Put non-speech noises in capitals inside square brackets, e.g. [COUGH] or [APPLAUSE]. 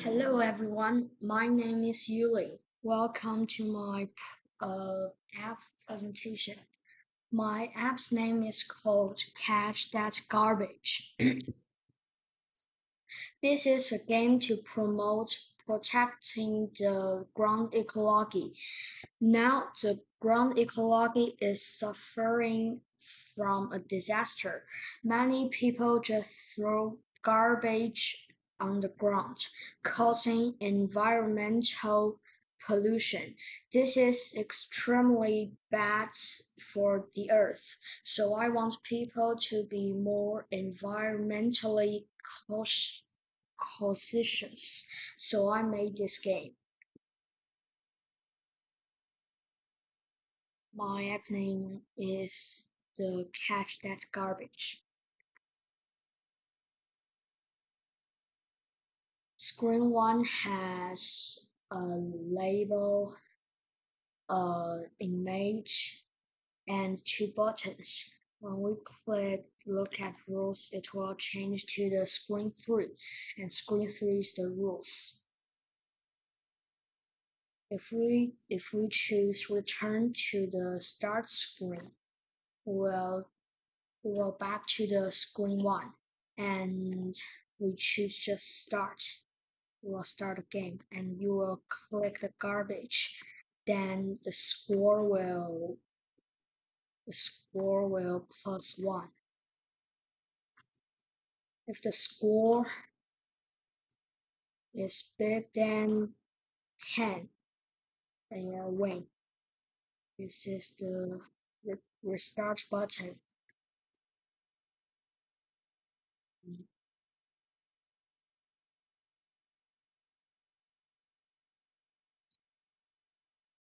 Hello everyone, my name is Yulin. Welcome to my uh, app presentation. My app's name is called Catch That Garbage. [CLEARS THROAT] this is a game to promote protecting the ground ecology. Now the ground ecology is suffering from a disaster. Many people just throw garbage on the ground, causing environmental pollution. This is extremely bad for the earth. So I want people to be more environmentally cautious. So I made this game. My app name is the Catch That Garbage. Screen one has a label, a image, and two buttons. When we click look at rules, it will change to the screen three, and screen three is the rules. If we if we choose return to the start screen, we'll we'll back to the screen one, and we choose just start will start a game and you will click the garbage then the score will the score will plus one. If the score is big than 10 then you'll win. This is the restart button